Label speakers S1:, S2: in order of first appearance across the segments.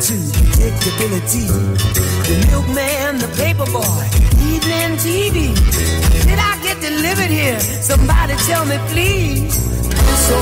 S1: to predictability. The milkman, the paperboy, evening TV. Did I get delivered here? Somebody tell me, please.
S2: So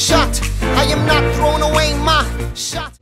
S2: shot. I am not throwing away my shot.